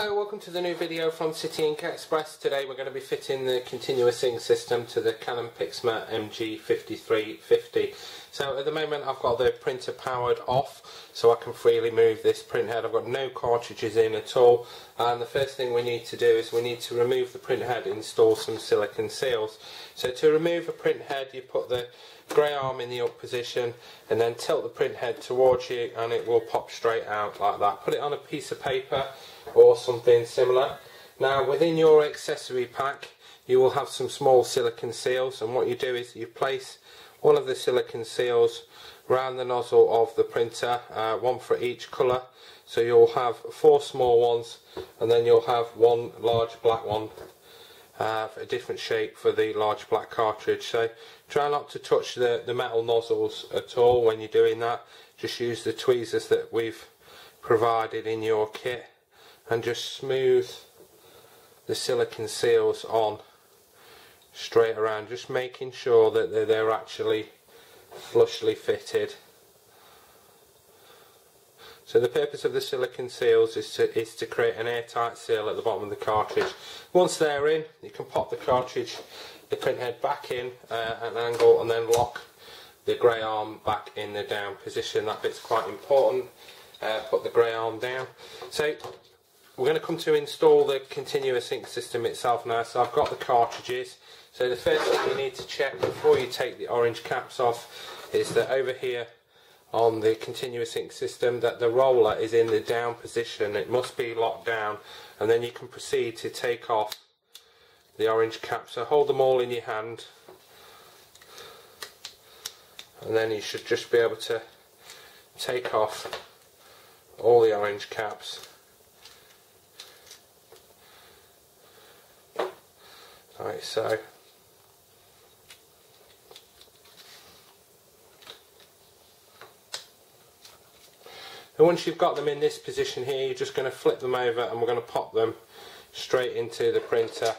Hello, welcome to the new video from City Ink Express. Today we're going to be fitting the continuous ink system to the Canon PIXMA MG5350. So at the moment I've got the printer powered off so I can freely move this print head. I've got no cartridges in at all and the first thing we need to do is we need to remove the print head and install some silicon seals. So to remove a print head you put the grey arm in the up position and then tilt the print head towards you and it will pop straight out like that. Put it on a piece of paper or something similar. Now within your accessory pack you will have some small silicon seals and what you do is you place one of the silicon seals around the nozzle of the printer, uh, one for each colour. So you'll have four small ones and then you'll have one large black one uh, a different shape for the large black cartridge. So try not to touch the, the metal nozzles at all when you're doing that. Just use the tweezers that we've provided in your kit and just smooth the silicon seals on straight around just making sure that they're, they're actually flushly fitted so the purpose of the silicon seals is to, is to create an airtight seal at the bottom of the cartridge. Once they're in, you can pop the cartridge, the print head back in uh, at an angle and then lock the grey arm back in the down position. That bit's quite important. Uh, put the grey arm down. So we're going to come to install the continuous ink system itself now. So I've got the cartridges. So the first thing you need to check before you take the orange caps off is that over here on the continuous ink system that the roller is in the down position it must be locked down and then you can proceed to take off the orange cap so hold them all in your hand. And then you should just be able to take off all the orange caps. Like so. And once you've got them in this position here, you're just going to flip them over and we're going to pop them straight into the printer,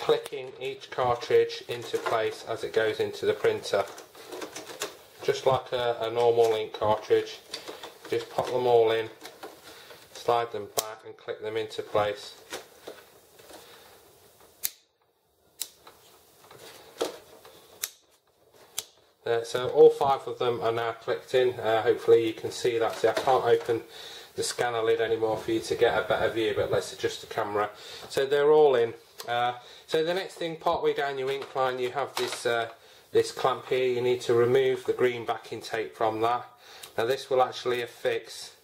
clicking each cartridge into place as it goes into the printer. Just like a, a normal ink cartridge, just pop them all in, slide them back and click them into place. Uh, so all five of them are now clicked in. Uh, hopefully you can see that. See, I can't open the scanner lid anymore for you to get a better view, but let's adjust the camera. So they're all in. Uh, so the next thing, partway down your ink line, you have this uh, this clamp here. You need to remove the green backing tape from that. Now this will actually affix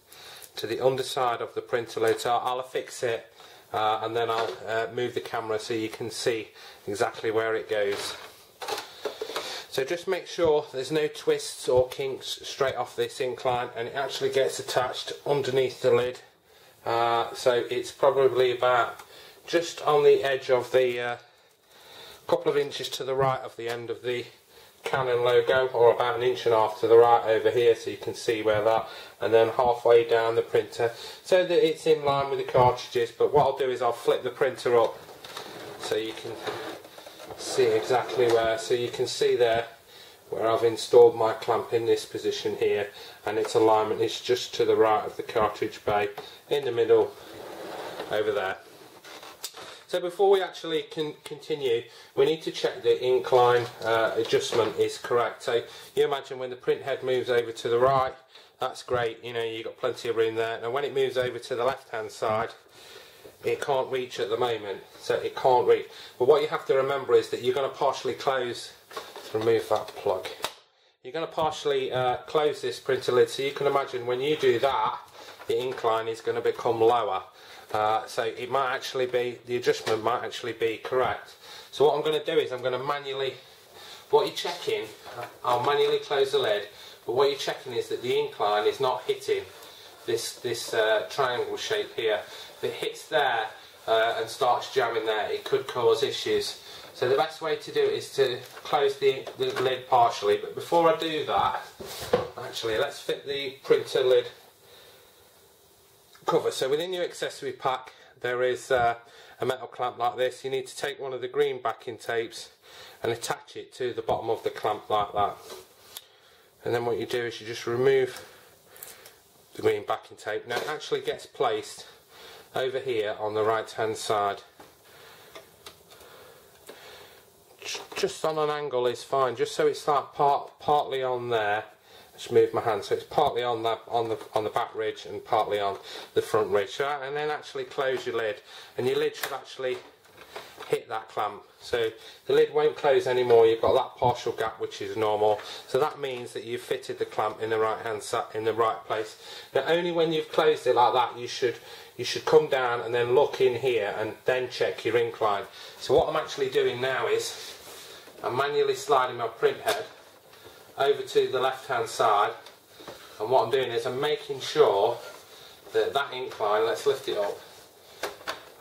to the underside of the printer lid. So I'll affix it uh, and then I'll uh, move the camera so you can see exactly where it goes. So just make sure there's no twists or kinks straight off this ink line and it actually gets attached underneath the lid. Uh, so it's probably about just on the edge of the uh, couple of inches to the right of the end of the Canon logo or about an inch and a half to the right over here so you can see where that and then halfway down the printer so that it's in line with the cartridges but what I'll do is I'll flip the printer up so you can see exactly where. So you can see there where I've installed my clamp in this position here and its alignment is just to the right of the cartridge bay in the middle over there. So before we actually can continue, we need to check the ink line uh, adjustment is correct. So you imagine when the print head moves over to the right, that's great, you know, you've got plenty of room there. And when it moves over to the left hand side, it can't reach at the moment so it can't reach but what you have to remember is that you're going to partially close remove that plug you're going to partially uh, close this printer lid so you can imagine when you do that the ink line is going to become lower uh, so it might actually be the adjustment might actually be correct so what I'm going to do is I'm going to manually what you're checking I'll manually close the lid but what you're checking is that the ink line is not hitting this this uh, triangle shape here if it hits there uh, and starts jamming there, it could cause issues. So the best way to do it is to close the, the lid partially. But before I do that, actually, let's fit the printer lid cover. So within your accessory pack, there is uh, a metal clamp like this. You need to take one of the green backing tapes and attach it to the bottom of the clamp like that. And then what you do is you just remove the green backing tape. Now it actually gets placed over here on the right hand side. Just on an angle is fine, just so it's like part, partly on there. Move my hand so it's partly on that on the on the back ridge and partly on the front ridge. and then actually close your lid, and your lid should actually hit that clamp. So the lid won't close anymore, you've got that partial gap which is normal. So that means that you've fitted the clamp in the right hand side in the right place. Now only when you've closed it like that you should you should come down and then look in here and then check your ink line. So what I'm actually doing now is I'm manually sliding my print head over to the left hand side and what I'm doing is I'm making sure that that ink line, let's lift it up,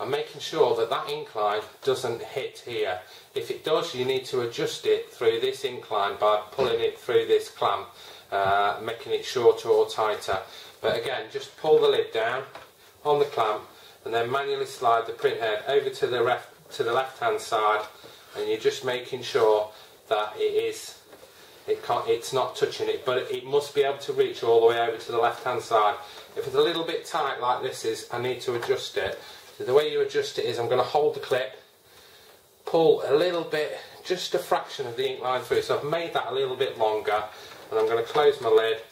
I'm making sure that that ink line doesn't hit here. If it does, you need to adjust it through this ink line by pulling it through this clamp, uh, making it shorter or tighter. But again, just pull the lid down on the clamp and then manually slide the print head over to the, to the left hand side and you're just making sure that it is it can't, it's not touching it but it must be able to reach all the way over to the left hand side if it's a little bit tight like this is I need to adjust it so the way you adjust it is I'm going to hold the clip, pull a little bit, just a fraction of the ink line through. So I've made that a little bit longer and I'm going to close my lid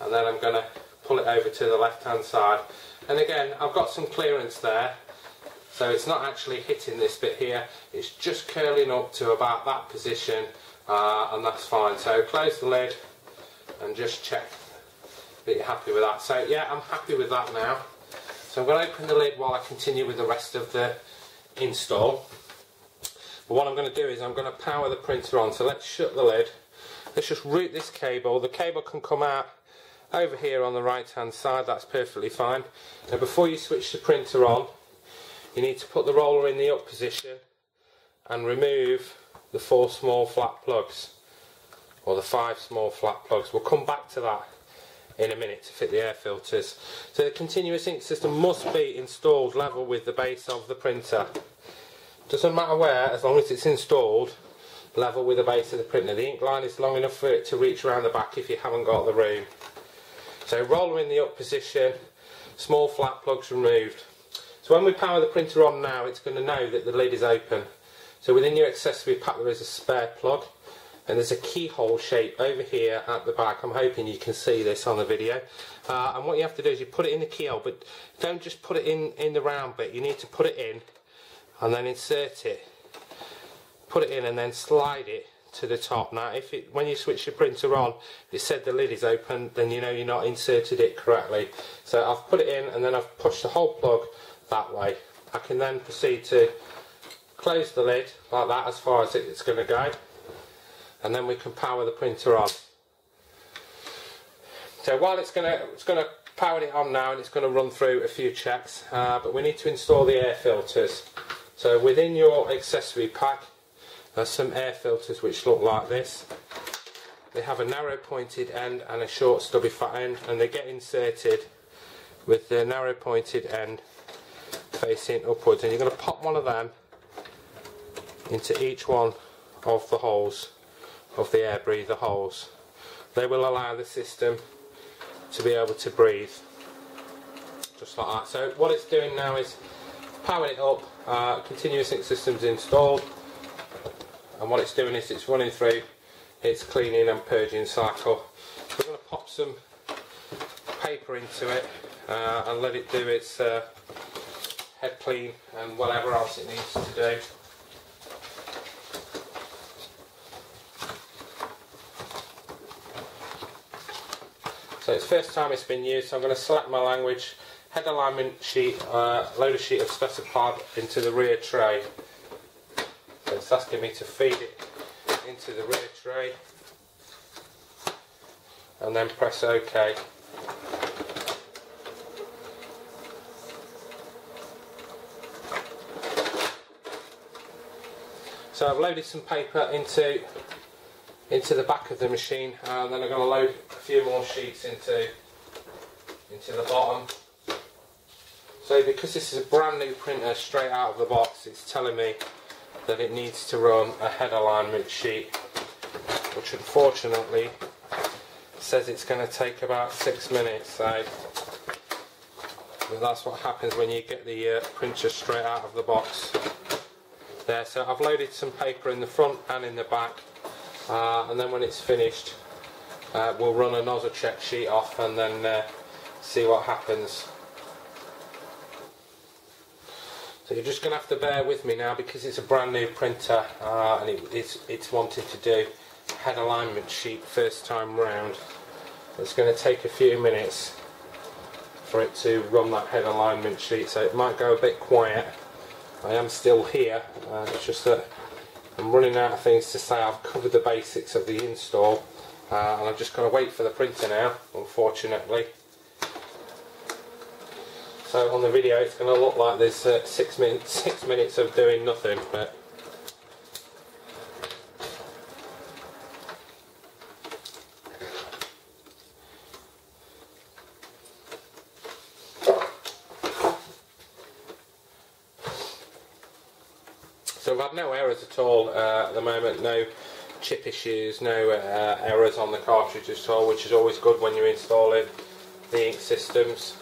and then I'm going to pull it over to the left hand side. And again, I've got some clearance there. So it's not actually hitting this bit here, it's just curling up to about that position uh, and that's fine. So close the lid and just check that you're happy with that. So yeah, I'm happy with that now. So I'm going to open the lid while I continue with the rest of the install. But what I'm going to do is I'm going to power the printer on. So let's shut the lid. Let's just route this cable. The cable can come out over here on the right hand side. That's perfectly fine. Now before you switch the printer on, you need to put the roller in the up position and remove the four small flat plugs or the five small flat plugs. We'll come back to that in a minute to fit the air filters. So the continuous ink system must be installed level with the base of the printer. Doesn't matter where, as long as it's installed level with the base of the printer. The ink line is long enough for it to reach around the back if you haven't got the room. So roller in the up position, small flat plugs removed. So when we power the printer on now, it's going to know that the lid is open. So within your accessory pack there is a spare plug and there's a keyhole shape over here at the back. I'm hoping you can see this on the video. Uh, and what you have to do is you put it in the keyhole but don't just put it in in the round bit. You need to put it in and then insert it. Put it in and then slide it to the top. Now if it when you switch your printer on it said the lid is open then you know you're not inserted it correctly. So I've put it in and then I've pushed the whole plug that way. I can then proceed to close the lid like that as far as it's going to go and then we can power the printer on. So while it's going to it's going to power it on now and it's going to run through a few checks uh, but we need to install the air filters. So within your accessory pack there's some air filters which look like this. They have a narrow pointed end and a short stubby fat end and they get inserted with the narrow pointed end facing upwards and you're going to pop one of them into each one of the holes of the air breather holes. They will allow the system to be able to breathe just like that. So what it's doing now is powering it up, uh, continuous ink system's installed and what it's doing is it's running through its cleaning and purging cycle. We're going to pop some paper into it uh, and let it do its uh, head clean and whatever else it needs to do. So it's first time it's been used, so I'm going to select my language, head alignment sheet, uh, load a sheet of specified into the rear tray. So it's asking me to feed it into the rear tray and then press OK. So I've loaded some paper into into the back of the machine and then I'm going to load a few more sheets into into the bottom. So because this is a brand new printer straight out of the box it's telling me that it needs to run a head alignment sheet which unfortunately says it's going to take about six minutes. So that's what happens when you get the uh, printer straight out of the box. There so I've loaded some paper in the front and in the back uh, and then when it's finished uh, we'll run a nozzle check sheet off and then uh, see what happens. So you're just going to have to bear with me now because it's a brand new printer uh, and it, it's, it's wanting to do head alignment sheet first time round. It's going to take a few minutes for it to run that head alignment sheet so it might go a bit quiet. I am still here it's just that I'm running out of things to say. I've covered the basics of the install uh, and I've just got to wait for the printer now unfortunately. So on the video it's going to look like there's uh, six minutes six minutes of doing nothing but So we've had no errors at all uh, at the moment, no chip issues, no uh, errors on the cartridge at all, which is always good when you're installing the ink systems.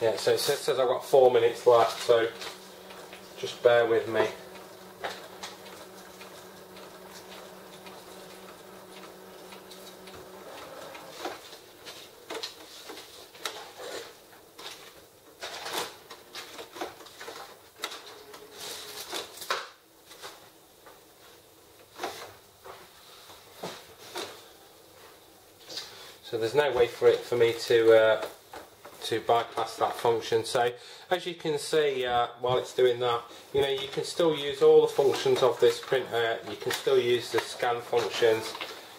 Yeah, so it says I've got four minutes left, so just bear with me. So there's no way for it for me to uh, to bypass that function. So as you can see uh, while it's doing that, you know you can still use all the functions of this printer. You can still use the scan functions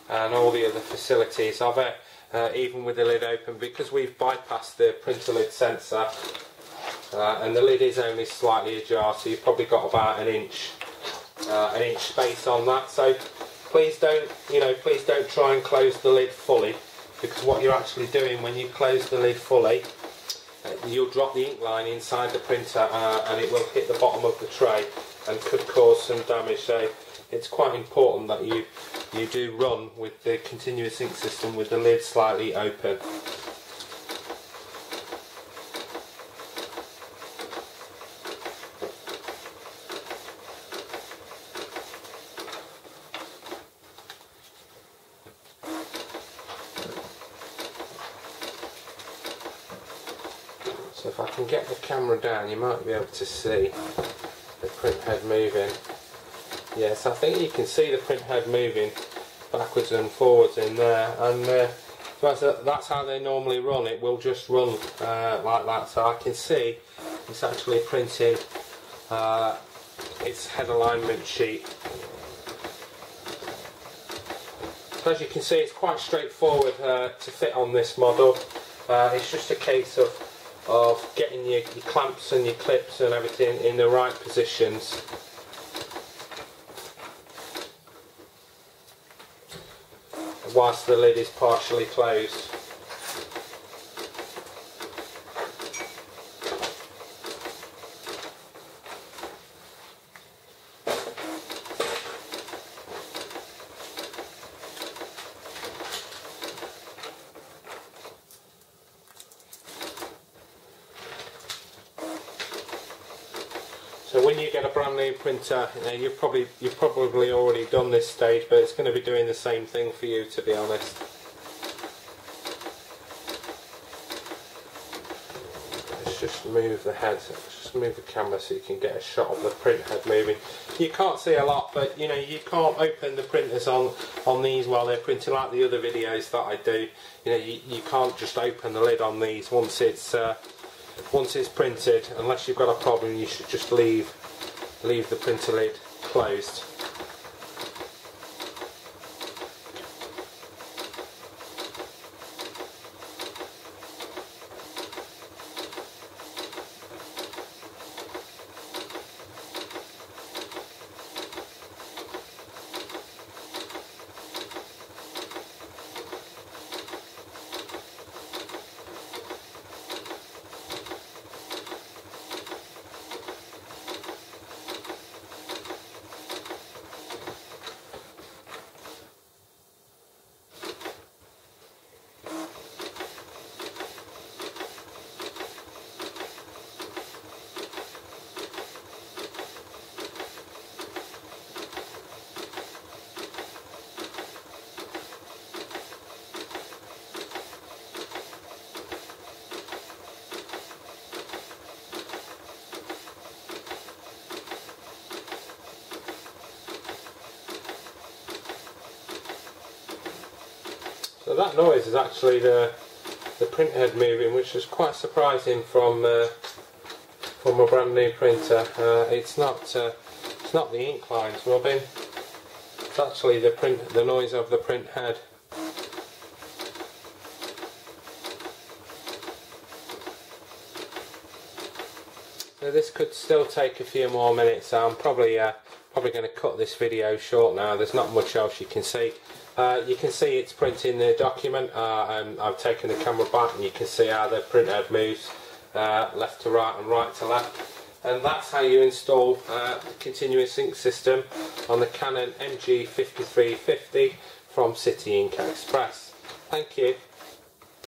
and all the other facilities of it, uh, even with the lid open, because we've bypassed the printer lid sensor. Uh, and the lid is only slightly ajar, so you've probably got about an inch, uh, an inch space on that. So please don't, you know, please don't try and close the lid fully because what you're actually doing when you close the lid fully uh, you'll drop the ink line inside the printer uh, and it will hit the bottom of the tray and could cause some damage. So it's quite important that you you do run with the continuous ink system with the lid slightly open So if I can get the camera down, you might be able to see the print head moving. Yes, I think you can see the print head moving backwards and forwards in there. And uh, that's how they normally run. It will just run uh, like that. So I can see it's actually printing uh, its head alignment sheet. As you can see, it's quite straightforward uh, to fit on this model. Uh, it's just a case of of getting your, your, clamps and your clips and everything in the right positions. whilst the lid is partially closed. So when you get a brand new printer, you know, you've probably you've probably already done this stage, but it's going to be doing the same thing for you, to be honest. Let's just move the head, Let's just move the camera so you can get a shot of the print head moving. You can't see a lot, but you know you can't open the printers on on these while they're printing, like the other videos that I do. You know you, you can't just open the lid on these once it's. Uh, once it's printed, unless you've got a problem, you should just leave leave the printer lid closed. That noise is actually the the print head moving, which is quite surprising from uh, from a brand new printer. Uh, it's not uh, it's not the ink lines rubbing. It's actually the print the noise of the print head. So this could still take a few more minutes. So I'm probably uh, probably going to cut this video short now. There's not much else you can see. Uh, you can see it's printing the document. Uh, and I've taken the camera back and you can see how the printhead moves uh, left to right and right to left. And that's how you install uh, the continuous ink system on the Canon MG5350 from City Ink Express. Thank you.